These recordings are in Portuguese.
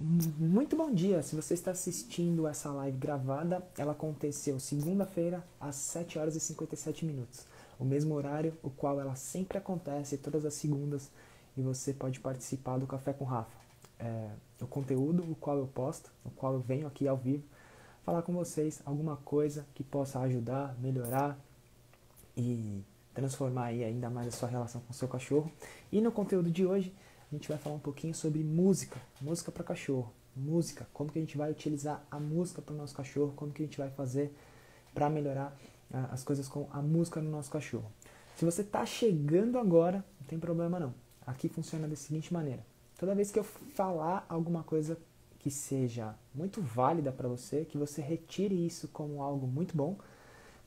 Muito bom dia! Se você está assistindo essa live gravada, ela aconteceu segunda-feira às 7 horas e 57 minutos. O mesmo horário, o qual ela sempre acontece todas as segundas e você pode participar do Café com Rafa. É, o conteúdo, o qual eu posto, o qual eu venho aqui ao vivo, falar com vocês alguma coisa que possa ajudar, melhorar e transformar aí ainda mais a sua relação com o seu cachorro. E no conteúdo de hoje, a gente vai falar um pouquinho sobre música, música para cachorro, música, como que a gente vai utilizar a música para o nosso cachorro, como que a gente vai fazer para melhorar uh, as coisas com a música no nosso cachorro. Se você está chegando agora, não tem problema não. Aqui funciona da seguinte maneira: toda vez que eu falar alguma coisa que seja muito válida para você, que você retire isso como algo muito bom,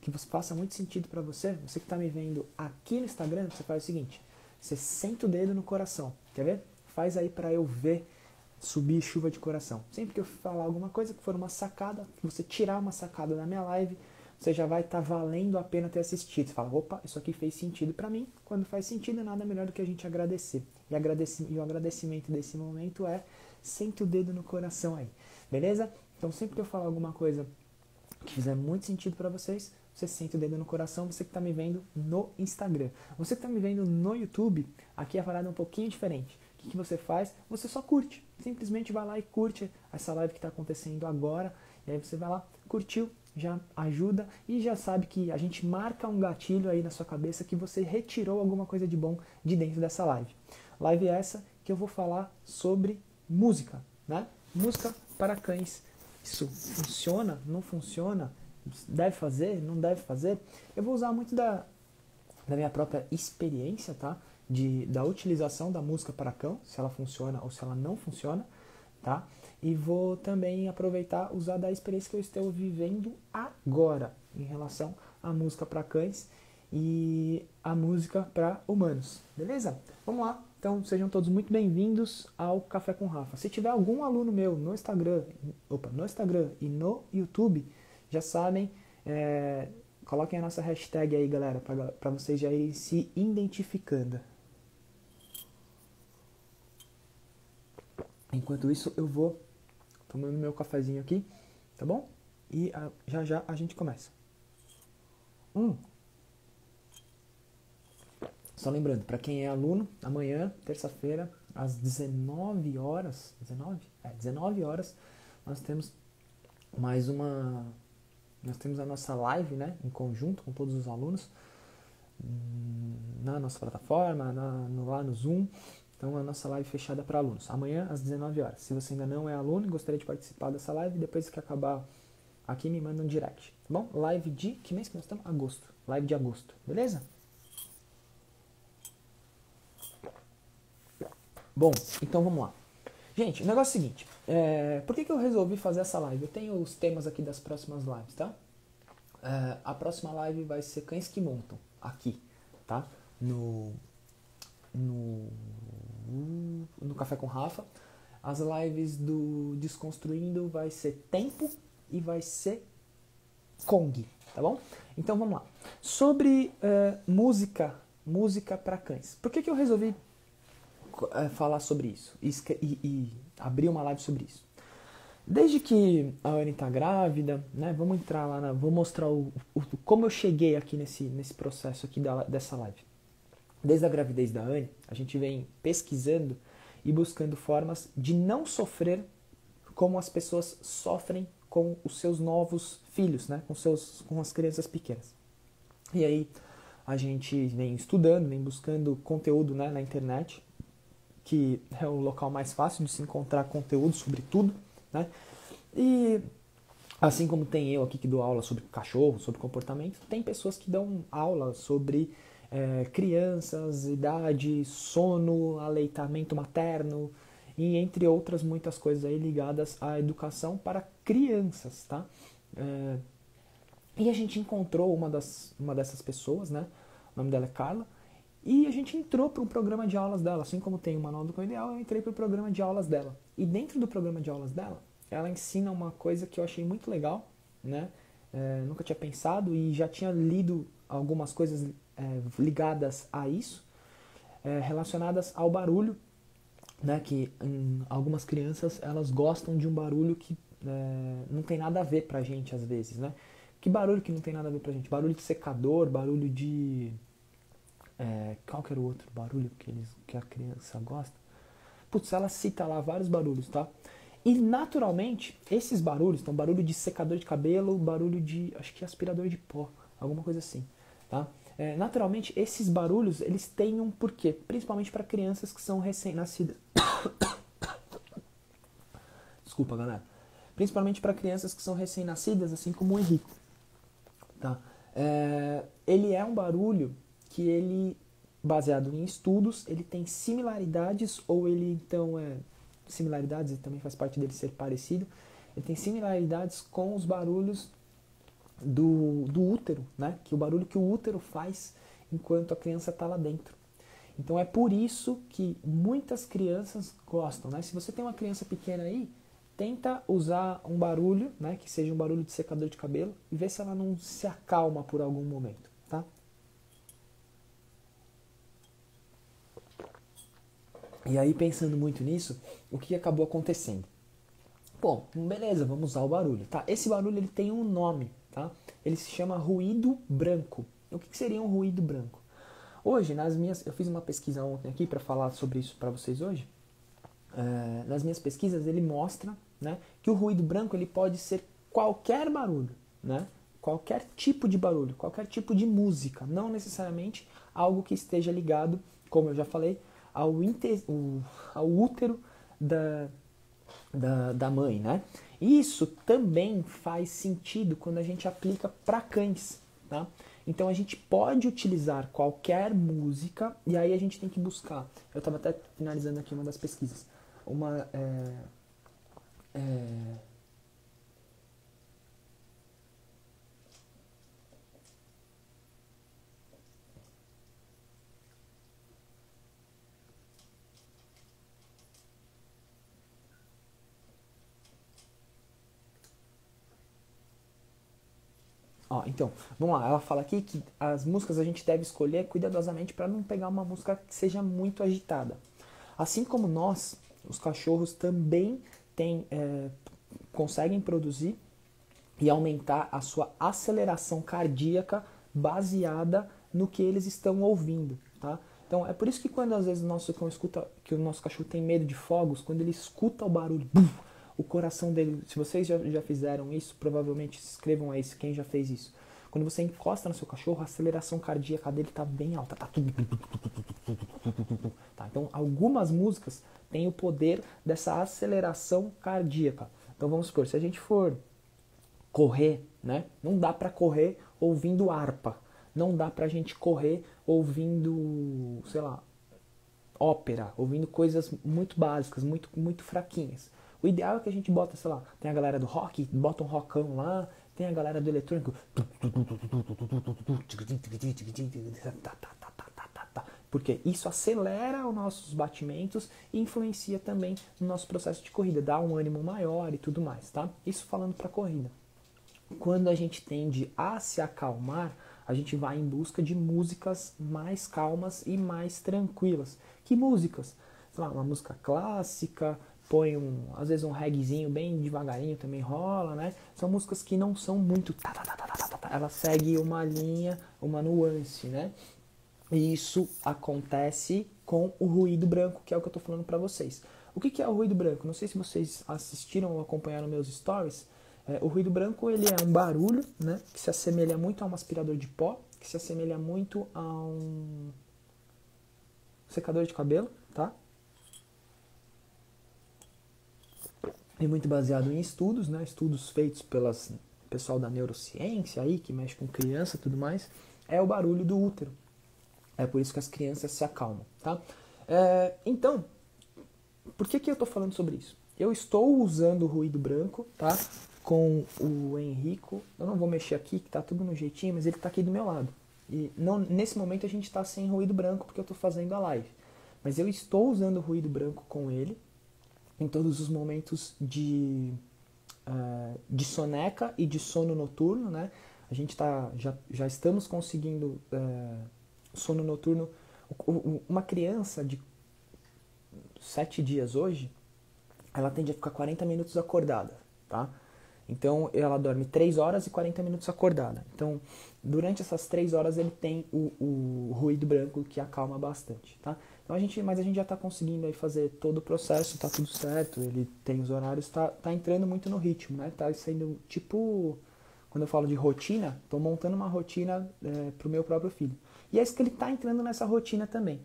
que faça muito sentido para você, você que está me vendo aqui no Instagram, você faz o seguinte: você senta o dedo no coração. Quer ver? Faz aí para eu ver subir chuva de coração. Sempre que eu falar alguma coisa que for uma sacada, você tirar uma sacada da minha live, você já vai estar tá valendo a pena ter assistido. Você fala, opa, isso aqui fez sentido para mim. Quando faz sentido, nada melhor do que a gente agradecer. E, agradeci e o agradecimento desse momento é sente o dedo no coração aí. Beleza? Então sempre que eu falar alguma coisa que fizer muito sentido para vocês, você sente o dedo no coração, você que está me vendo no Instagram. Você que está me vendo no YouTube, aqui a parada é um pouquinho diferente. O que, que você faz? Você só curte. Simplesmente vai lá e curte essa live que está acontecendo agora. E aí você vai lá, curtiu, já ajuda e já sabe que a gente marca um gatilho aí na sua cabeça que você retirou alguma coisa de bom de dentro dessa live. Live essa que eu vou falar sobre música, né? Música para cães. Isso funciona? Não funciona? Deve fazer, não deve fazer, eu vou usar muito da, da minha própria experiência, tá? De, da utilização da música para cão, se ela funciona ou se ela não funciona, tá? E vou também aproveitar, usar da experiência que eu estou vivendo agora em relação à música para cães e a música para humanos, beleza? Vamos lá, então sejam todos muito bem-vindos ao Café com Rafa. Se tiver algum aluno meu no Instagram, opa, no Instagram e no YouTube, já sabem, é, coloquem a nossa hashtag aí, galera, para vocês já irem se identificando. Enquanto isso, eu vou tomando meu cafezinho aqui, tá bom? E a, ah, já já a gente começa. Hum. Só lembrando, para quem é aluno, amanhã, terça-feira, às 19 horas, 19? É, 19 horas, nós temos mais uma nós temos a nossa live, né, em conjunto com todos os alunos, na nossa plataforma, na, no, lá no Zoom. Então, a nossa live fechada para alunos. Amanhã, às 19 horas. Se você ainda não é aluno e gostaria de participar dessa live, depois que acabar aqui, me manda um direct. Tá bom? Live de. Que mês que nós estamos? Agosto. Live de agosto. Beleza? Bom, então vamos lá. Gente, o negócio é o seguinte. É, por que, que eu resolvi fazer essa live? Eu tenho os temas aqui das próximas lives, tá? É, a próxima live vai ser Cães que Montam, aqui, tá? No, no, no Café com Rafa. As lives do Desconstruindo vai ser Tempo e vai ser Kong, tá bom? Então vamos lá. Sobre é, música, música para cães. Por que, que eu resolvi é, falar sobre isso e, e, abrir uma live sobre isso. Desde que a Anne está grávida, né? Vamos entrar lá, na, vou mostrar o, o, como eu cheguei aqui nesse, nesse processo aqui da, dessa live. Desde a gravidez da Anne, a gente vem pesquisando e buscando formas de não sofrer como as pessoas sofrem com os seus novos filhos, né? Com, seus, com as crianças pequenas. E aí a gente vem estudando, vem buscando conteúdo né, na internet que é o local mais fácil de se encontrar conteúdo sobre tudo, né? E assim como tem eu aqui que dou aula sobre cachorro, sobre comportamento, tem pessoas que dão aula sobre é, crianças, idade, sono, aleitamento materno e entre outras muitas coisas aí ligadas à educação para crianças, tá? É, e a gente encontrou uma, das, uma dessas pessoas, né? O nome dela é Carla e a gente entrou para um programa de aulas dela, assim como tem o Manual do Cão Ideal, eu entrei para o programa de aulas dela. E dentro do programa de aulas dela, ela ensina uma coisa que eu achei muito legal, né? É, nunca tinha pensado e já tinha lido algumas coisas é, ligadas a isso, é, relacionadas ao barulho né, que algumas crianças elas gostam de um barulho que é, não tem nada a ver pra gente às vezes, né? Que barulho que não tem nada a ver pra gente? Barulho de secador, barulho de. É, qual que era o outro barulho que, eles, que a criança gosta? Putz, ela cita lá vários barulhos, tá? E naturalmente, esses barulhos, então barulho de secador de cabelo, barulho de. acho que aspirador de pó, alguma coisa assim, tá? É, naturalmente, esses barulhos eles têm um porquê, principalmente para crianças que são recém-nascidas. Desculpa, galera. Principalmente para crianças que são recém-nascidas, assim como o Henrique. Tá? É, ele é um barulho que ele, baseado em estudos, ele tem similaridades ou ele então é similaridades, também faz parte dele ser parecido. Ele tem similaridades com os barulhos do, do útero, né? Que o barulho que o útero faz enquanto a criança está lá dentro. Então é por isso que muitas crianças gostam, né? Se você tem uma criança pequena aí, tenta usar um barulho, né? Que seja um barulho de secador de cabelo e vê se ela não se acalma por algum momento, tá? E aí pensando muito nisso, o que acabou acontecendo? Bom, beleza, vamos usar o barulho, tá? Esse barulho ele tem um nome, Tá? Ele se chama ruído branco. O que seria um ruído branco? Hoje, nas minhas, eu fiz uma pesquisa ontem aqui para falar sobre isso para vocês hoje. É, nas minhas pesquisas ele mostra, né, que o ruído branco ele pode ser qualquer barulho, né? Qualquer tipo de barulho, qualquer tipo de música, não necessariamente algo que esteja ligado, como eu já falei, ao, ao útero da, da, da mãe, né? Isso também faz sentido quando a gente aplica para cães, tá? Então a gente pode utilizar qualquer música e aí a gente tem que buscar. Eu estava até finalizando aqui uma das pesquisas. Uma é, é, Ó, então, vamos lá. Ela fala aqui que as músicas a gente deve escolher cuidadosamente para não pegar uma música que seja muito agitada. Assim como nós, os cachorros também têm, é, conseguem produzir e aumentar a sua aceleração cardíaca baseada no que eles estão ouvindo, tá? Então é por isso que quando às vezes o nosso cão escuta que o nosso cachorro tem medo de fogos, quando ele escuta o barulho, bum, o coração dele. Se vocês já, já fizeram isso, provavelmente escrevam aí quem já fez isso. Quando você encosta no seu cachorro, a aceleração cardíaca dele está bem alta. Tá tudo. Tá, então, algumas músicas têm o poder dessa aceleração cardíaca. Então, vamos supor, se a gente for correr, né? Não dá para correr ouvindo harpa. Não dá pra gente correr ouvindo, sei lá, ópera, ouvindo coisas muito básicas, muito, muito fraquinhas. O ideal é que a gente bota, sei lá, tem a galera do rock, bota um rockão lá, tem a galera do eletrônico. Porque isso acelera os nossos batimentos e influencia também no nosso processo de corrida, dá um ânimo maior e tudo mais, tá? Isso falando para corrida. Quando a gente tende a se acalmar, a gente vai em busca de músicas mais calmas e mais tranquilas. Que músicas? Sei lá, uma música clássica, põe um, às vezes um reggaezinho bem devagarinho também rola, né? São músicas que não são muito tá, tá, tá, ela segue uma linha, uma nuance, né? E isso acontece com o ruído branco, que é o que eu estou falando para vocês. O que, que, é o ruído branco? Não sei se vocês assistiram ou acompanharam meus stories. É, o ruído branco ele é um barulho, né? Que se assemelha muito a um aspirador de pó, que se assemelha muito a um secador de cabelo, tá? É muito baseado em estudos, né? Estudos feitos pelas pessoal da neurociência aí que mexe com criança, e tudo mais, é o barulho do útero. É por isso que as crianças se acalmam, tá? É, então, por que que eu estou falando sobre isso? Eu estou usando o ruído branco, tá? Com o Henrico. Eu não vou mexer aqui, que tá tudo no jeitinho, mas ele está aqui do meu lado. E não, nesse momento a gente está sem ruído branco porque eu estou fazendo a live. Mas eu estou usando o ruído branco com ele, em todos os momentos de, uh, de soneca e de sono noturno, né? A gente tá, já, já estamos conseguindo uh, sono noturno. Uma criança de sete dias hoje, ela tende a ficar 40 minutos acordada, tá? Então ela dorme 3 horas e 40 minutos acordada. Então, durante essas 3 horas ele tem o, o ruído branco que acalma bastante, tá? Então a gente, mas a gente já está conseguindo aí fazer todo o processo, tá tudo certo, ele tem os horários, tá, tá entrando muito no ritmo, né? Tá sendo tipo, quando eu falo de rotina, estou montando uma rotina é, para o meu próprio filho. E é isso que ele está entrando nessa rotina também.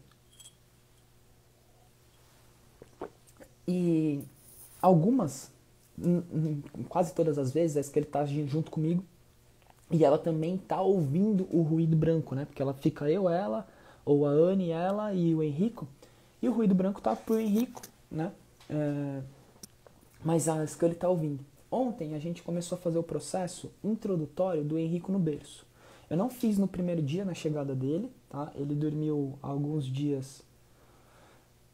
E algumas, quase todas as vezes, é que ele está junto comigo e ela também está ouvindo o ruído branco, né? Porque ela fica eu, ela, ou a Anne, ela e o Henrico. E o ruído branco tá pro Henrico, né? É, mas a Scully tá ouvindo. Ontem a gente começou a fazer o processo introdutório do Henrico no berço. Eu não fiz no primeiro dia, na chegada dele, tá? Ele dormiu alguns dias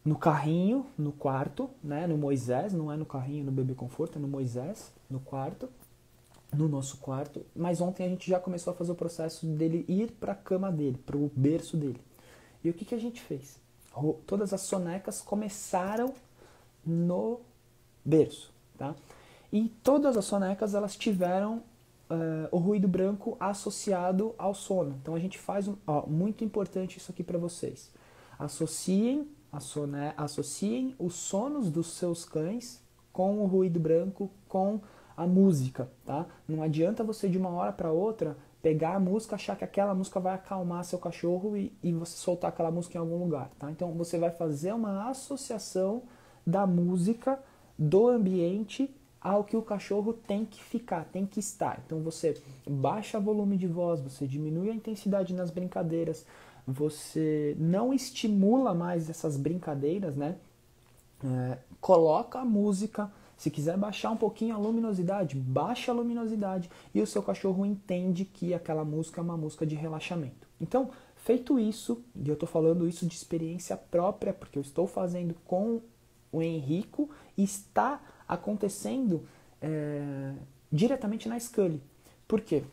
no carrinho, no quarto, né? No Moisés, não é no carrinho, no bebê conforto, é no Moisés, no quarto, no nosso quarto. Mas ontem a gente já começou a fazer o processo dele ir para a cama dele, para o berço dele. E o que, que a gente fez? Todas as sonecas começaram no berço, tá? E todas as sonecas elas tiveram uh, o ruído branco associado ao sono. Então a gente faz um, ó, muito importante isso aqui para vocês. Associem, soné, associem os sonos dos seus cães com o ruído branco, com a música, tá? Não adianta você de uma hora para outra pegar a música, achar que aquela música vai acalmar seu cachorro e, e você soltar aquela música em algum lugar, tá? Então você vai fazer uma associação da música, do ambiente ao que o cachorro tem que ficar, tem que estar. Então você baixa o volume de voz, você diminui a intensidade nas brincadeiras, você não estimula mais essas brincadeiras, né? É, coloca a música. Se quiser baixar um pouquinho a luminosidade, baixa a luminosidade e o seu cachorro entende que aquela música é uma música de relaxamento. Então, feito isso, e eu estou falando isso de experiência própria, porque eu estou fazendo com o Henrico, está acontecendo é, diretamente na Scully. Por quê?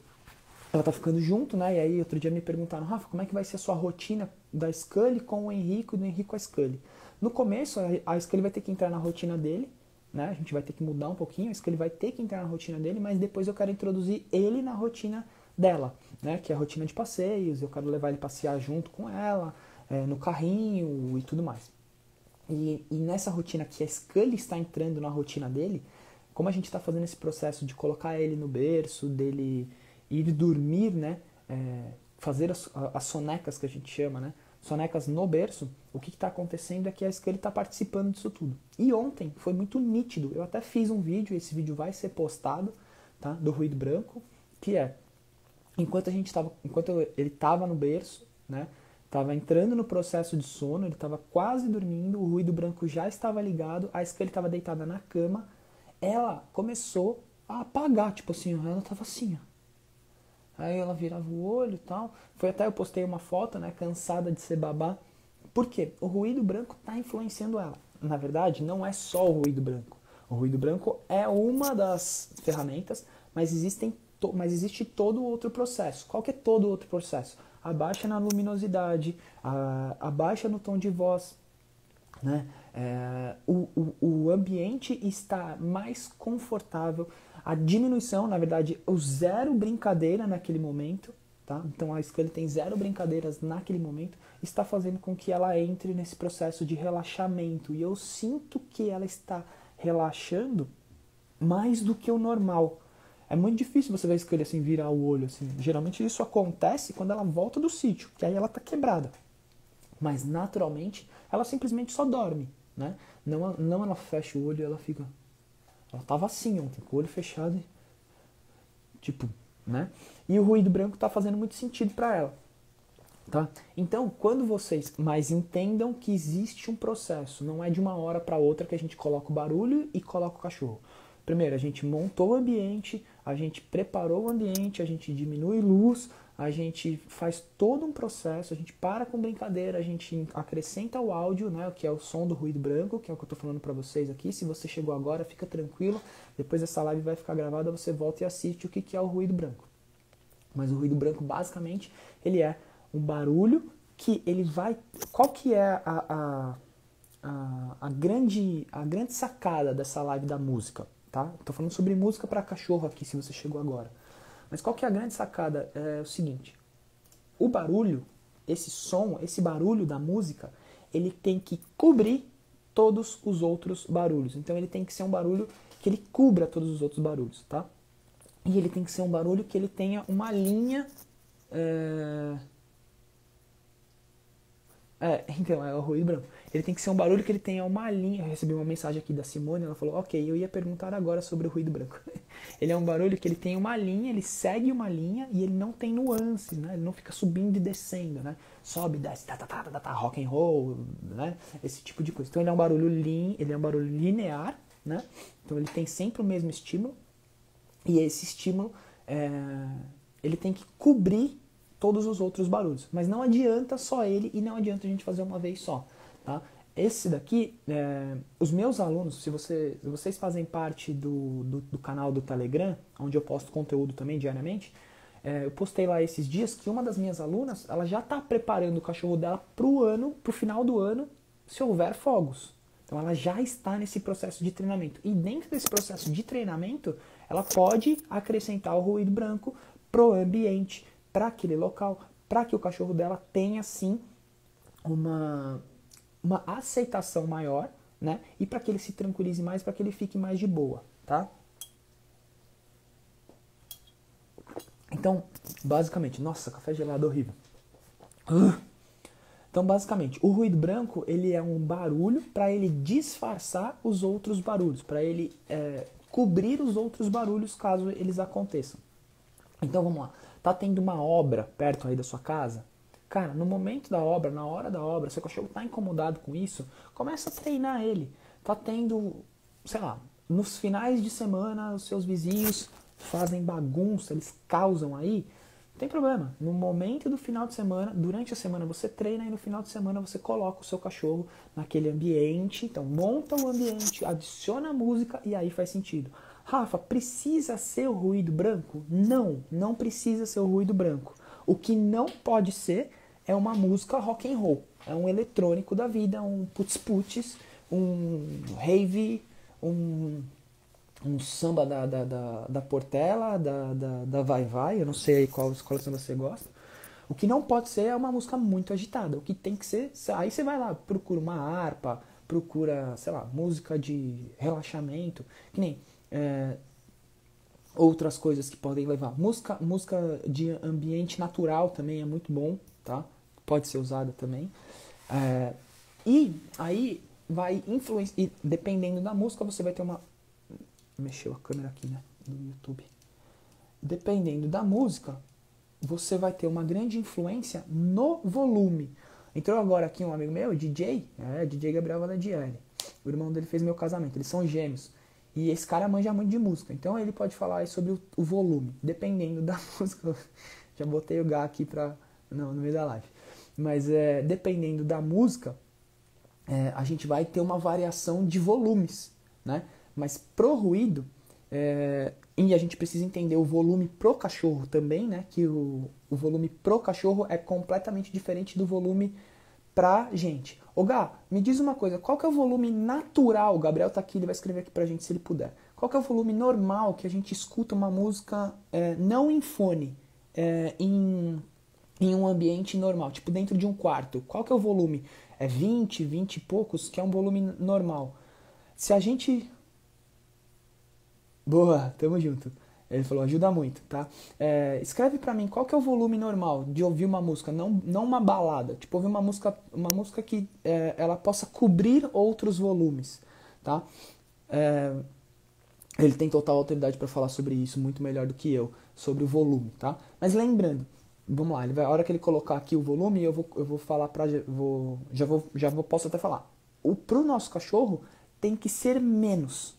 Ela tá ficando junto, né? E aí outro dia me perguntaram, Rafa, como é que vai ser a sua rotina da Scully com o Henrico e do Henrico com a Scully? No começo, a Scully vai ter que entrar na rotina dele, né? A gente vai ter que mudar um pouquinho, a Scully vai ter que entrar na rotina dele, mas depois eu quero introduzir ele na rotina dela, né? Que é a rotina de passeios, eu quero levar ele passear junto com ela, é, no carrinho e tudo mais. E, e nessa rotina que a Scully está entrando na rotina dele, como a gente está fazendo esse processo de colocar ele no berço, dele ir dormir, né? É, fazer as, as, sonecas que a gente chama, né? Sonecas no berço, o que está acontecendo é que a Scully está participando disso tudo. E ontem foi muito nítido. Eu até fiz um vídeo, esse vídeo vai ser postado, tá? Do ruído branco, que é enquanto a gente estava, enquanto ele estava no berço, né? Estava entrando no processo de sono, ele estava quase dormindo, o ruído branco já estava ligado, a Scully estava deitada na cama, ela começou a apagar, tipo assim, ela estava assim, ó. Aí ela virava o olho e tal. Foi até eu postei uma foto, né, cansada de ser babá. Por quê? O ruído branco está influenciando ela. Na verdade, não é só o ruído branco. O ruído branco é uma das ferramentas, mas, existem mas existe todo outro processo. Qual que é todo outro processo? abaixa na luminosidade, a, abaixa no tom de voz. Né? É, o, o, o ambiente está mais confortável, a diminuição, na verdade, o zero brincadeira naquele momento, tá? Então a Scully tem zero brincadeiras naquele momento, está fazendo com que ela entre nesse processo de relaxamento. E eu sinto que ela está relaxando mais do que o normal. É muito difícil você ver a Scully assim virar o olho assim. Geralmente isso acontece quando ela volta do sítio, que aí ela tá quebrada. Mas naturalmente ela simplesmente só dorme, né? Não, não ela fecha o olho e ela fica. Ela tava assim ontem, com o olho fechado e. Tipo, né? E o ruído branco tá fazendo muito sentido para ela. Tá? Então, quando vocês mais entendam que existe um processo, não é de uma hora para outra que a gente coloca o barulho e coloca o cachorro. Primeiro, a gente montou o ambiente, a gente preparou o ambiente, a gente diminui luz, a gente faz todo um processo, a gente para com brincadeira, a gente acrescenta o áudio, né, que é o som do ruído branco, que é o que eu estou falando para vocês aqui. Se você chegou agora, fica tranquilo. Depois essa live vai ficar gravada, você volta e assiste o que, que é o ruído branco. Mas o ruído branco, basicamente, ele é um barulho que ele vai... Qual que é a, a a, a, grande, a grande sacada dessa live da música, tá? Tô falando sobre música para cachorro aqui, se você chegou agora. Mas qual que é a grande sacada? É o seguinte, o barulho, esse som, esse barulho da música, ele tem que cobrir todos os outros barulhos. Então ele tem que ser um barulho que ele cubra todos os outros barulhos, tá? E ele tem que ser um barulho que ele tenha uma linha é, é, então, é o ruído branco. Ele tem que ser um barulho que ele tenha uma linha. Eu recebi uma mensagem aqui da Simone, ela falou, ok, eu ia perguntar agora sobre o ruído branco. ele é um barulho que ele tem uma linha, ele segue uma linha e ele não tem nuances, né? Ele não fica subindo e descendo, né? Sobe, desce, tá, tá, tá, tá, tá, rock and roll, né? Esse tipo de coisa. Então ele é um barulho lin, ele é um barulho linear, né? Então ele tem sempre o mesmo estímulo e esse estímulo é, ele tem que cobrir todos os outros barulhos. Mas não adianta só ele e não adianta a gente fazer uma vez só. Tá? Esse daqui, é, os meus alunos, se, você, se vocês fazem parte do, do, do, canal do Telegram, onde eu posto conteúdo também diariamente, é, eu postei lá esses dias que uma das minhas alunas, ela já está preparando o cachorro dela para o ano, para o final do ano, se houver fogos. Então ela já está nesse processo de treinamento. E dentro desse processo de treinamento, ela pode acrescentar o ruído branco pro ambiente, para aquele local, para que o cachorro dela tenha sim uma, uma aceitação maior, né? E para que ele se tranquilize mais, para que ele fique mais de boa, tá? Então, basicamente, nossa, café gelado horrível. Então, basicamente, o ruído branco ele é um barulho para ele disfarçar os outros barulhos, para ele é, cobrir os outros barulhos caso eles aconteçam. Então, vamos lá. Tá tendo uma obra perto aí da sua casa? Cara, no momento da obra, na hora da obra, seu cachorro tá incomodado com isso, começa a treinar ele. Tá tendo, sei lá, nos finais de semana os seus vizinhos fazem bagunça, eles causam aí, tem problema. No momento do final de semana, durante a semana você treina e no final de semana você coloca o seu cachorro naquele ambiente. Então monta o ambiente, adiciona a música e aí faz sentido. Rafa, precisa ser o ruído branco? Não, não precisa ser o ruído branco. O que não pode ser é uma música rock and roll. É um eletrônico da vida, um putz-putz, um rave, um, um samba da, da, da, da Portela, da, da, da Vai Vai, eu não sei qual escola você gosta. O que não pode ser é uma música muito agitada. O que tem que ser. Aí você vai lá, procura uma harpa, procura, sei lá, música de relaxamento. Que nem é, outras coisas que podem levar. Música, música de ambiente natural também é muito bom, tá? Pode ser usada também. É, e aí vai influenciar. Dependendo da música, você vai ter uma. Mexeu a câmera aqui, né? Do YouTube. Dependendo da música, você vai ter uma grande influência no volume. Entrou agora aqui um amigo meu, DJ, é, DJ Gabriel Valadieri. O irmão dele fez meu casamento, eles são gêmeos. E esse cara manja muito de música, então ele pode falar sobre o, o volume, dependendo da música. Já botei o Gá aqui pra, não, no meio da live. Mas é, dependendo da música, é, a gente vai ter uma variação de volumes, né? Mas pro ruído, é, e a gente precisa entender o volume pro cachorro também, né? Que o, o volume pro cachorro é completamente diferente do volume pra gente. Ô Gá, me diz uma coisa, qual que é o volume natural? O Gabriel tá aqui, ele vai escrever aqui pra gente se ele puder. Qual que é o volume normal que a gente escuta uma música é, não em fone, é, em, em um ambiente normal, tipo dentro de um quarto? Qual que é o volume? É 20, 20 e poucos, que é um volume normal. Se a gente. Boa, tamo junto. Ele falou, ajuda muito, tá? É, escreve para mim qual que é o volume normal de ouvir uma música, não, não uma balada. Tipo, ouvir uma música, uma música que é, ela possa cobrir outros volumes, tá? É, ele tem total autoridade para falar sobre isso, muito melhor do que eu, sobre o volume, tá? Mas lembrando, vamos lá, ele vai, a hora que ele colocar aqui o volume, eu vou, eu vou falar para vou, já vou, já vou, posso até falar. O pro nosso cachorro tem que ser menos,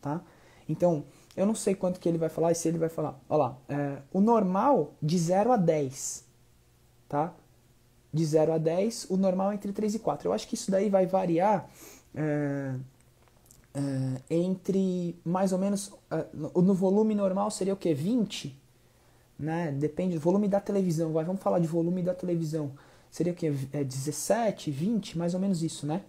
tá? Então, eu não sei quanto que ele vai falar e se ele vai falar. Olha lá, é, o normal de 0 a 10, tá? De 0 a 10, o normal é entre 3 e 4. Eu acho que isso daí vai variar é, é, entre mais ou menos. É, no, no volume normal seria o que? 20? Né? Depende do volume da televisão. Vai, vamos falar de volume da televisão. Seria o que? É 17, 20, mais ou menos isso, né?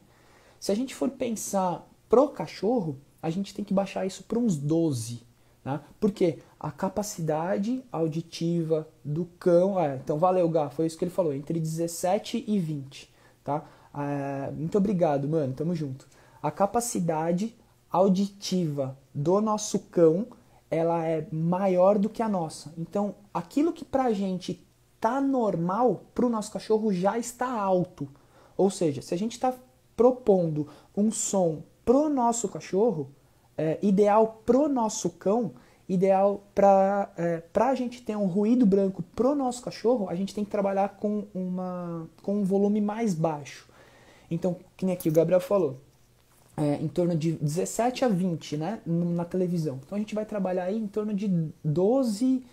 Se a gente for pensar pro cachorro, a gente tem que baixar isso para uns 12. Né? Porque a capacidade auditiva do cão. É, então, valeu, Gá, foi isso que ele falou, entre 17 e 20. Tá? É, muito obrigado, mano, tamo junto. A capacidade auditiva do nosso cão ela é maior do que a nossa. Então, aquilo que pra gente tá normal, pro nosso cachorro já está alto. Ou seja, se a gente está propondo um som pro nosso cachorro, é, ideal pro nosso cão, ideal para é, a gente ter um ruído branco pro nosso cachorro, a gente tem que trabalhar com, uma, com um volume mais baixo. Então, que nem aqui o Gabriel falou, é, em torno de 17 a 20 né, na televisão. Então a gente vai trabalhar aí em torno de 12,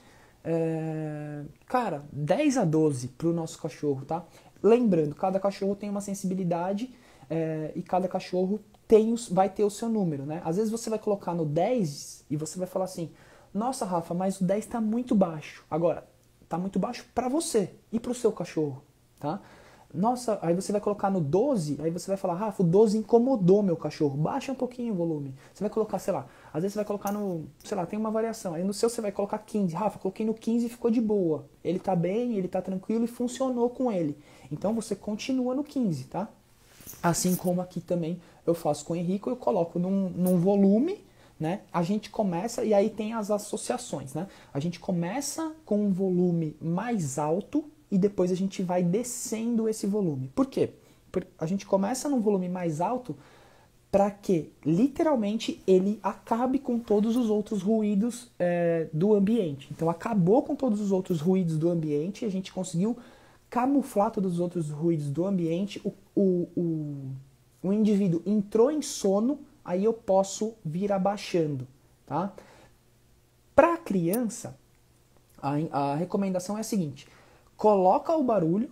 é, cara, 10 a 12 para o nosso cachorro, tá? Lembrando, cada cachorro tem uma sensibilidade é, e cada cachorro tem vai ter o seu número, né? Às vezes você vai colocar no 10 e você vai falar assim, nossa Rafa, mas o 10 está muito baixo. Agora, está muito baixo para você e para o seu cachorro, tá? Nossa, aí você vai colocar no 12, aí você vai falar, Rafa, o 12 incomodou meu cachorro. Baixa um pouquinho o volume. Você vai colocar, sei lá, às vezes você vai colocar no, sei lá, tem uma variação. Aí no seu você vai colocar 15. Rafa, coloquei no 15 e ficou de boa. Ele tá bem, ele tá tranquilo e funcionou com ele. Então você continua no 15, tá? Assim como aqui também eu faço com o Henrique, eu coloco num, num volume, né? A gente começa, e aí tem as associações, né? A gente começa com um volume mais alto e depois a gente vai descendo esse volume. Por quê? A gente começa num volume mais alto para que literalmente ele acabe com todos os outros ruídos é, do ambiente. Então acabou com todos os outros ruídos do ambiente, a gente conseguiu camuflar todos os outros ruídos do ambiente, o, o, o, o indivíduo entrou em sono, aí eu posso vir abaixando. Tá? Para a criança, a, a recomendação é a seguinte: coloca o barulho,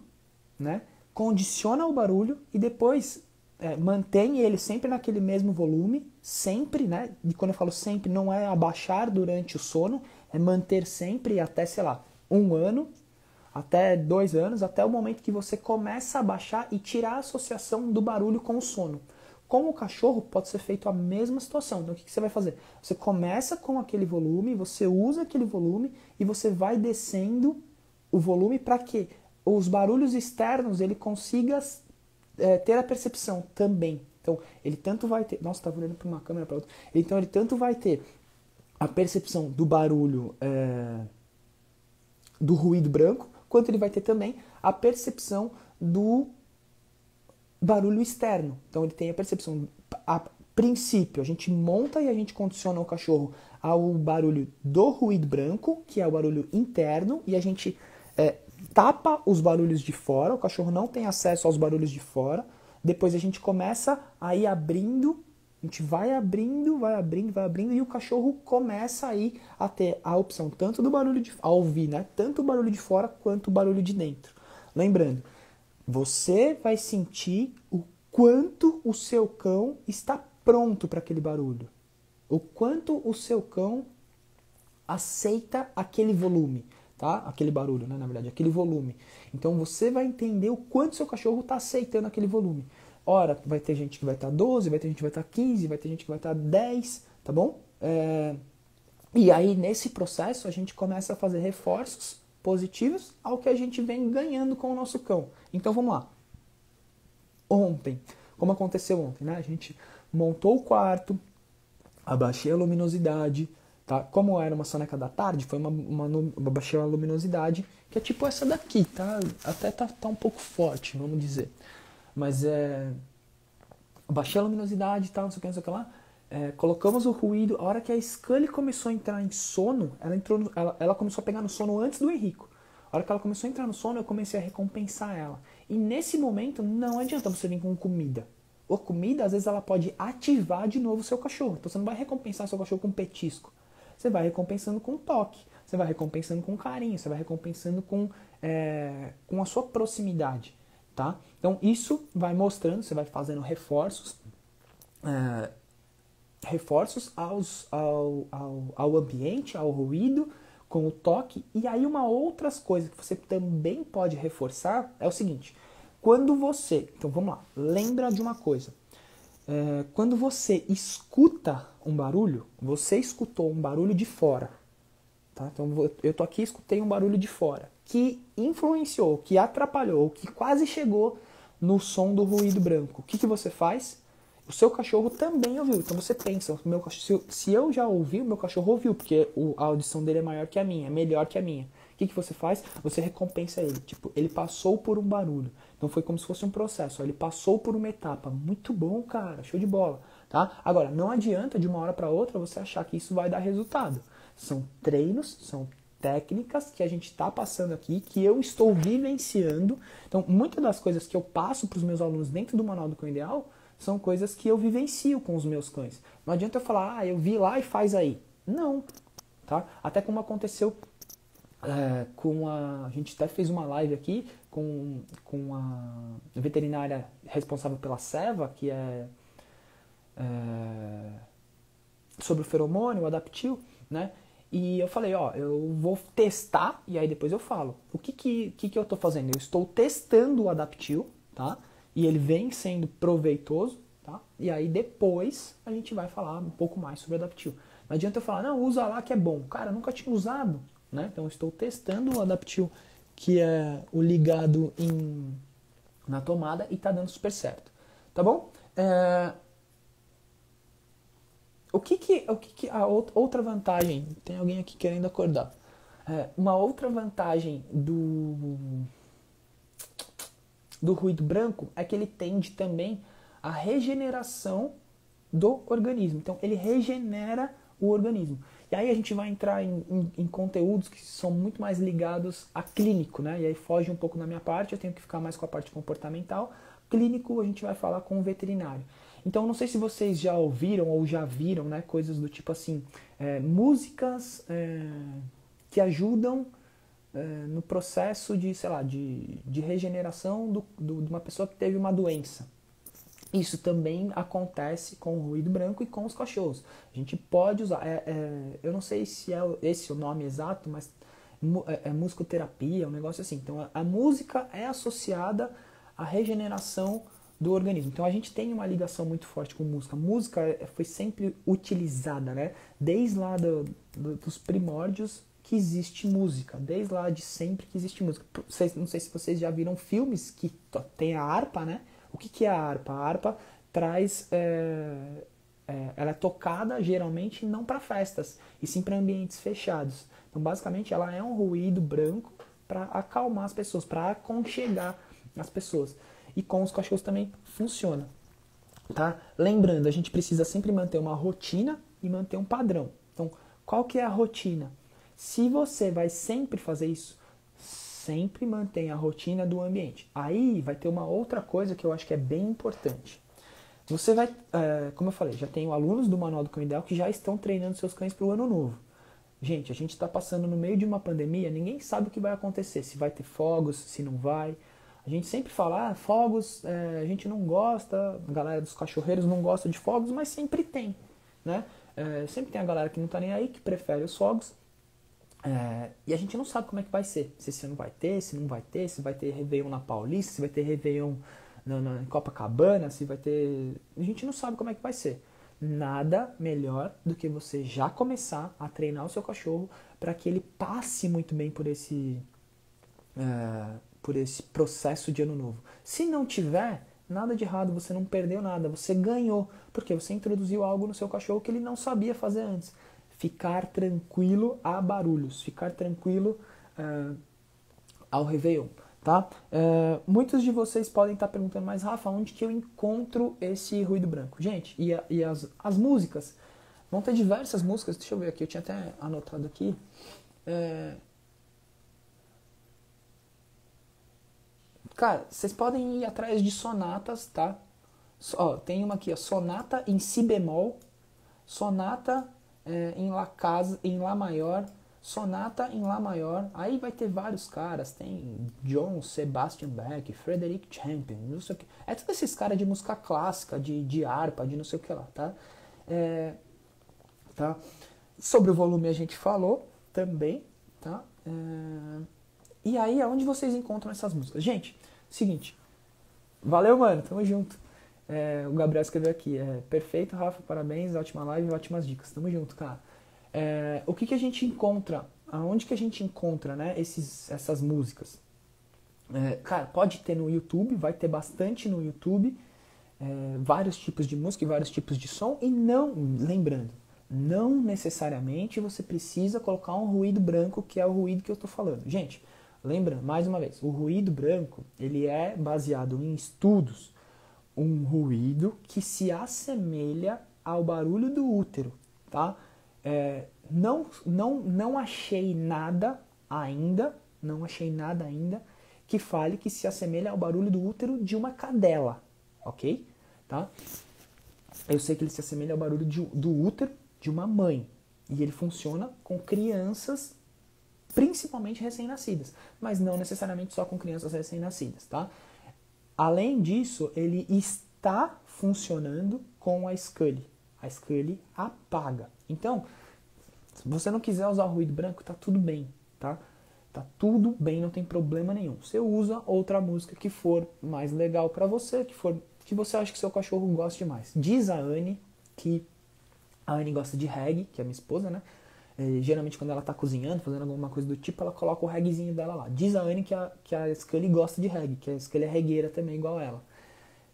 né? condiciona o barulho e depois é, mantém ele sempre naquele mesmo volume, sempre, né? E quando eu falo sempre, não é abaixar durante o sono, é manter sempre até, sei lá, um ano, até dois anos, até o momento que você começa a baixar e tirar a associação do barulho com o sono. Com o cachorro pode ser feito a mesma situação. Então o que você vai fazer? Você começa com aquele volume, você usa aquele volume e você vai descendo o volume para que os barulhos externos ele consiga é, ter a percepção também. Então, ele tanto vai ter. Nossa, estava olhando para uma câmera para outra. Então, ele tanto vai ter a percepção do barulho, é, do ruído branco, quanto ele vai ter também a percepção do barulho externo. Então, ele tem a percepção. A princípio, a gente monta e a gente condiciona o cachorro ao barulho do ruído branco, que é o barulho interno, e a gente é, tapa os barulhos de fora, o cachorro não tem acesso aos barulhos de fora. Depois a gente começa a ir abrindo, a gente vai abrindo, vai abrindo, vai abrindo, e o cachorro começa aí a ter a opção tanto do barulho de a ouvir, né? Tanto o barulho de fora quanto o barulho de dentro. Lembrando, você vai sentir o quanto o seu cão está pronto para aquele barulho. O quanto o seu cão aceita aquele volume tá? Aquele barulho, né? Na verdade, aquele volume. Então você vai entender o quanto seu cachorro está aceitando aquele volume. Ora, vai ter gente que vai estar tá 12, vai ter gente que vai estar tá 15, vai ter gente que vai estar tá 10, tá bom? É... E aí, nesse processo, a gente começa a fazer reforços positivos ao que a gente vem ganhando com o nosso cão. Então vamos lá. Ontem, como aconteceu ontem, né? A gente montou o quarto, abaixei a luminosidade, Tá? Como era uma soneca da tarde, foi uma, uma, uma baixei a luminosidade, que é tipo essa daqui, tá? Até tá, tá um pouco forte, vamos dizer. Mas é. Baixei a luminosidade e tal, não sei o que, não sei o que lá. É, colocamos o ruído. A hora que a Scully começou a entrar em sono, ela, entrou no, ela, ela começou a pegar no sono antes do Henrico. A hora que ela começou a entrar no sono, eu comecei a recompensar ela. E nesse momento, não adianta você vir com comida. A comida, às vezes, ela pode ativar de novo o seu cachorro. Então você não vai recompensar seu cachorro com petisco você vai recompensando com toque, você vai recompensando com carinho, você vai recompensando com, é, com a sua proximidade, tá? Então isso vai mostrando, você vai fazendo reforços, é, reforços aos, ao, ao, ao ambiente, ao ruído, com o toque. E aí uma outras coisas que você também pode reforçar é o seguinte, quando você, então vamos lá, lembra de uma coisa, é, quando você escuta um barulho, você escutou um barulho de fora. Tá? Então eu tô aqui escutei um barulho de fora que influenciou, que atrapalhou, que quase chegou no som do ruído branco. O que, que você faz? O seu cachorro também ouviu. Então você pensa, meu cachorro, se eu já ouvi, o meu cachorro ouviu, porque a audição dele é maior que a minha, é melhor que a minha. O que, que você faz? Você recompensa ele. Tipo, ele passou por um barulho. Então foi como se fosse um processo. Ele passou por uma etapa. Muito bom, cara. Show de bola. Tá? Agora, não adianta de uma hora para outra você achar que isso vai dar resultado. São treinos, são técnicas que a gente está passando aqui, que eu estou vivenciando. Então, muitas das coisas que eu passo para os meus alunos dentro do Manual do Cão Ideal são coisas que eu vivencio com os meus cães. Não adianta eu falar, ah, eu vi lá e faz aí. Não, tá? Até como aconteceu é, com a... A gente até fez uma live aqui com, com a veterinária responsável pela ceva, que é, é sobre o feromônio, o adaptil, né? E eu falei, ó, eu vou testar e aí depois eu falo. O que que, que, que eu estou fazendo? Eu estou testando o adaptil, tá? E ele vem sendo proveitoso, tá? E aí depois a gente vai falar um pouco mais sobre o adaptil. Não adianta eu falar, não, usa lá que é bom. Cara, nunca tinha usado, né? Então estou testando o adaptil que é o ligado em, na tomada e tá dando super certo. Tá bom? É, o que que, o que, que a outra vantagem, tem alguém aqui querendo acordar. É, uma outra vantagem do, do ruído branco é que ele tende também a regeneração do organismo. Então, ele regenera o organismo. E aí a gente vai entrar em, em, em, conteúdos que são muito mais ligados a clínico, né? E aí foge um pouco da minha parte, eu tenho que ficar mais com a parte comportamental. Clínico a gente vai falar com o veterinário. Então, não sei se vocês já ouviram ou já viram, né, coisas do tipo assim, é, músicas é, que ajudam é, no processo de, sei lá, de, de regeneração do, do, de uma pessoa que teve uma doença. Isso também acontece com o ruído branco e com os cachorros. A gente pode usar, é, é, eu não sei se é esse o nome exato, mas é, é musicoterapia, um negócio assim. Então, a, a música é associada à regeneração do organismo. Então a gente tem uma ligação muito forte com música. Música foi sempre utilizada, né? Desde lá do, do, dos primórdios que existe música, desde lá de sempre que existe música. Não sei se vocês já viram filmes que tem a harpa, né? O que, que é a harpa? A harpa traz. É, é, ela é tocada geralmente não para festas, e sim para ambientes fechados. Então, basicamente, ela é um ruído branco para acalmar as pessoas, para aconchegar as pessoas. E com os cachorros também funciona. Tá? Lembrando, a gente precisa sempre manter uma rotina e manter um padrão. Então, qual que é a rotina? Se você vai sempre fazer isso, sempre mantenha a rotina do ambiente. Aí vai ter uma outra coisa que eu acho que é bem importante. Você vai, é, como eu falei, já tenho alunos do Manual do Cão Ideal que já estão treinando seus cães para o ano novo. Gente, a gente está passando no meio de uma pandemia, ninguém sabe o que vai acontecer, se vai ter fogos, se não vai. A gente sempre fala, ah, fogos, é, a gente não gosta, a galera dos cachorreiros não gosta de fogos, mas sempre tem, né? É, sempre tem a galera que não tá nem aí, que prefere os fogos. É, e a gente não sabe como é que vai ser. Se esse ano vai ter, se não vai ter, se vai ter Réveillon na Paulista, se vai ter Réveillon na, na Copacabana, se vai ter. A gente não sabe como é que vai ser. Nada melhor do que você já começar a treinar o seu cachorro para que ele passe muito bem por esse. É, por esse processo de ano novo. Se não tiver, nada de errado, você não perdeu nada, você ganhou, porque você introduziu algo no seu cachorro que ele não sabia fazer antes. Ficar tranquilo a barulhos, ficar tranquilo uh, ao Réveillon. Tá? Uh, muitos de vocês podem estar perguntando, mas Rafa, onde que eu encontro esse ruído branco? Gente, e, a, e as, as músicas? Vão ter diversas músicas, deixa eu ver aqui, eu tinha até anotado aqui. Uh, Cara, vocês podem ir atrás de sonatas, tá? Ó, tem uma aqui, ó, sonata em si bemol, sonata é, em lá casa, em lá maior, sonata em lá maior. Aí vai ter vários caras, tem John Sebastian Bach, Frederick Champion, não sei o que. É todos esses caras de música clássica, de, de harpa, de não sei o que lá, tá? É, tá? Sobre o volume a gente falou também, tá? É, e aí, aonde vocês encontram essas músicas? Gente, seguinte. Valeu, mano. Tamo junto. É, o Gabriel escreveu aqui, é, perfeito, Rafa, parabéns, ótima live, ótimas dicas. Tamo junto, cara. É, o que, que a gente encontra, aonde que a gente encontra, né, esses, essas músicas? É, cara, pode ter no YouTube, vai ter bastante no YouTube, é, vários tipos de música e vários tipos de som, e não, lembrando, não necessariamente você precisa colocar um ruído branco, que é o ruído que eu estou falando. Gente, lembra, mais uma vez, o ruído branco, ele é baseado em estudos, um ruído que se assemelha ao barulho do útero, tá? É, não, não, não achei nada ainda, não achei nada ainda que fale que se assemelha ao barulho do útero de uma cadela, ok? Tá? Eu sei que ele se assemelha ao barulho de, do útero de uma mãe e ele funciona com crianças, principalmente recém-nascidas, mas não necessariamente só com crianças recém-nascidas, tá? Além disso, ele está funcionando com a Scully. A Scully apaga. Então, se você não quiser usar o ruído branco, tá tudo bem, tá? Tá tudo bem, não tem problema nenhum. Você usa outra música que for mais legal para você, que for que você acha que seu cachorro goste mais. Diz a Anne que a Anne gosta de reggae, que é minha esposa, né? E, geralmente quando ela tá cozinhando, fazendo alguma coisa do tipo, ela coloca o reggaezinho dela lá. Diz a Anne que a, que a Scully gosta de reggae, que a Scully é regueira também, igual ela.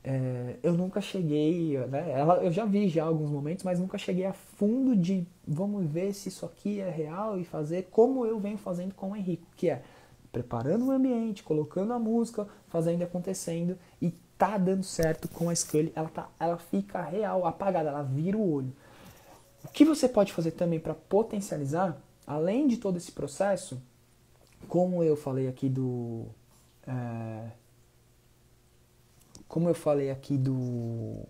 É, eu nunca cheguei, né? Ela, eu já vi já alguns momentos, mas nunca cheguei a fundo de vamos ver se isso aqui é real e fazer como eu venho fazendo com o Henrico, que é preparando o ambiente, colocando a música, fazendo acontecendo e tá dando certo com a Scully. Ela, tá, ela fica real, apagada, ela vira o olho. O que você pode fazer também para potencializar, além de todo esse processo, como eu falei aqui do. É, como eu falei aqui do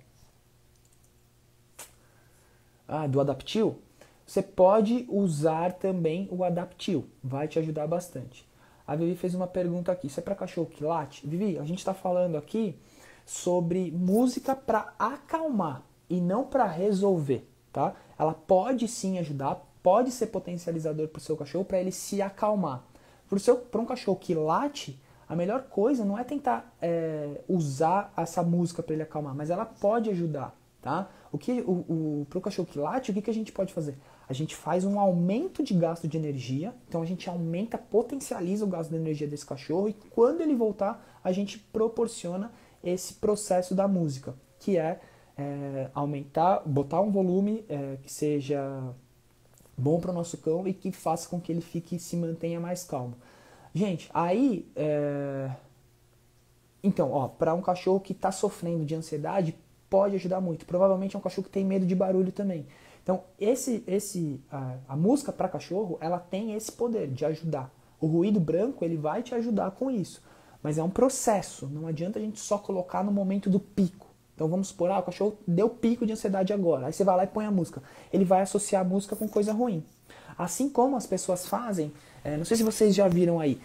ah, do Adaptil, você pode usar também o Adaptil, vai te ajudar bastante. A Vivi fez uma pergunta aqui, isso é para cachorro que late? Vivi, a gente está falando aqui sobre música para acalmar e não para resolver, tá? Ela pode sim ajudar, pode ser potencializador para o seu cachorro para ele se acalmar. Para um cachorro que late, a melhor coisa não é tentar é, usar essa música para ele acalmar, mas ela pode ajudar, tá? O que o, o cachorro que late, o que, que a gente pode fazer? A gente faz um aumento de gasto de energia, então a gente aumenta, potencializa o gasto de energia desse cachorro e quando ele voltar, a gente proporciona esse processo da música, que é, é aumentar, botar um volume é, que seja bom para o nosso cão e que faça com que ele fique se mantenha mais calmo. Gente, aí. É... Então, ó, para um cachorro que está sofrendo de ansiedade, pode ajudar muito. Provavelmente é um cachorro que tem medo de barulho também. Então, esse, esse, a, a música para cachorro, ela tem esse poder de ajudar. O ruído branco, ele vai te ajudar com isso. Mas é um processo. Não adianta a gente só colocar no momento do pico. Então vamos supor, ah, o cachorro deu pico de ansiedade agora. Aí você vai lá e põe a música. Ele vai associar a música com coisa ruim. Assim como as pessoas fazem, é, não sei se vocês já viram aí,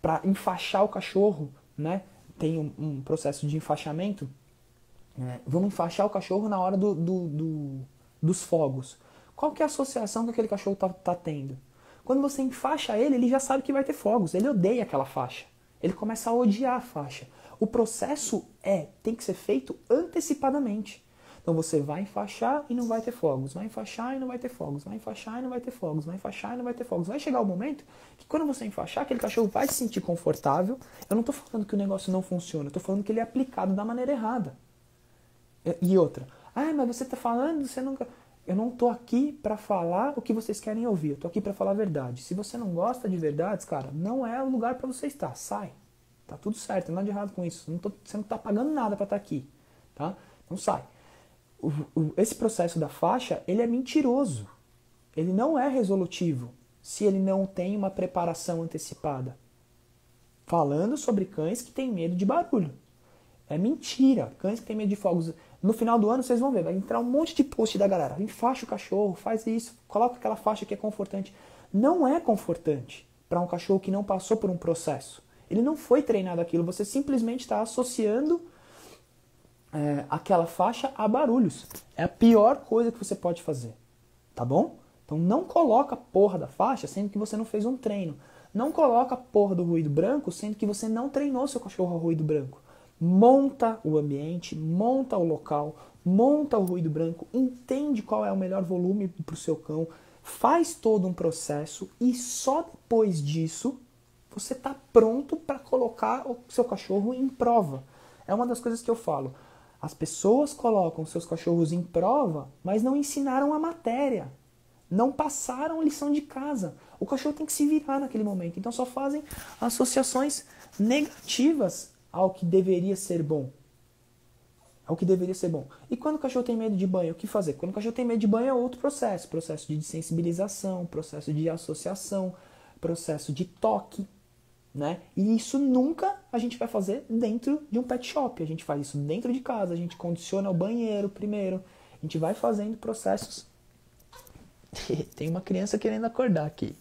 para enfaixar o cachorro, né? Tem um, um processo de enfaixamento. É, vamos enfaixar o cachorro na hora do, do, do, dos fogos. Qual que é a associação que aquele cachorro está tá tendo? Quando você enfaixa ele, ele já sabe que vai ter fogos. Ele odeia aquela faixa. Ele começa a odiar a faixa. O processo é tem que ser feito antecipadamente. Então você vai enfaixar e não vai ter fogos, vai enfaixar e não vai ter fogos, vai enfaixar e não vai ter fogos, vai enfaixar e não vai ter fogos. Vai chegar o momento que quando você enfaixar, aquele cachorro vai se sentir confortável. Eu não estou falando que o negócio não funciona, eu estou falando que ele é aplicado da maneira errada. E outra, ah, mas você está falando, você nunca. Eu não estou aqui para falar o que vocês querem ouvir, eu estou aqui para falar a verdade. Se você não gosta de verdades, cara, não é o lugar para você estar, sai. Tá tudo certo, não nada de errado com isso. Não tô, você não está pagando nada para estar tá aqui, tá? Então sai o, o, esse processo da faixa ele é mentiroso. Ele não é resolutivo se ele não tem uma preparação antecipada. Falando sobre cães que têm medo de barulho. É mentira. Cães que têm medo de fogos. No final do ano vocês vão ver, vai entrar um monte de post da galera. Enfaixa o cachorro, faz isso, coloca aquela faixa que é confortante. Não é confortante para um cachorro que não passou por um processo. Ele não foi treinado aquilo, você simplesmente está associando é, aquela faixa a barulhos. É a pior coisa que você pode fazer. Tá bom? Então não coloca a porra da faixa sendo que você não fez um treino. Não coloca a porra do ruído branco sendo que você não treinou seu cachorro ao ruído branco. monta o ambiente, monta o local, monta o ruído branco, entende qual é o melhor volume para o seu cão, faz todo um processo e só depois disso você está pronto para colocar o seu cachorro em prova. É uma das coisas que eu falo. As pessoas colocam seus cachorros em prova, mas não ensinaram a matéria. Não passaram lição de casa. O cachorro tem que se virar naquele momento. Então só fazem associações negativas ao que deveria ser bom. Ao que deveria ser bom. E quando o cachorro tem medo de banho, o que fazer? Quando o cachorro tem medo de banho é outro processo. Processo de sensibilização, processo de associação, processo de toque. Né? E isso nunca a gente vai fazer dentro de um pet shop. A gente faz isso dentro de casa, a gente condiciona o banheiro primeiro. A gente vai fazendo processos. Tem uma criança querendo acordar aqui.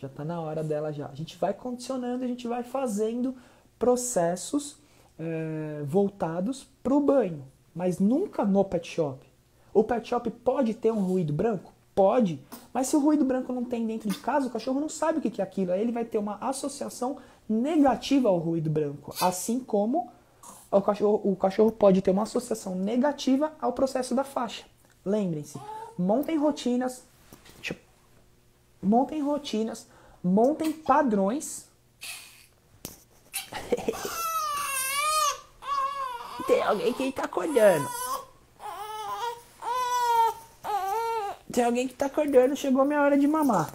Já está na hora dela já. A gente vai condicionando, a gente vai fazendo processos é, voltados para o banho, mas nunca no pet shop. O pet shop pode ter um ruído branco? Pode, mas se o ruído branco não tem dentro de casa, o cachorro não sabe o que é aquilo. Aí ele vai ter uma associação negativa ao ruído branco. Assim como o cachorro, o cachorro pode ter uma associação negativa ao processo da faixa. Lembrem-se, montem rotinas, montem rotinas, montem padrões. Tem alguém que está acordando. Tem alguém que tá acordando, chegou minha hora de mamar.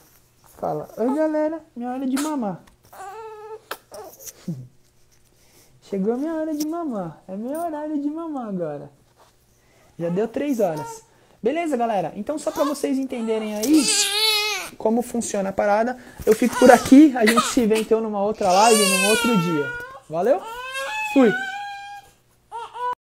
Fala, oi galera, minha hora de mamar. Chegou minha hora de mamar. É meu horário de mamar agora. Já deu três horas. Beleza, galera? Então, só para vocês entenderem aí como funciona a parada, eu fico por aqui. A gente se vê então numa outra live, num outro dia. Valeu? Fui!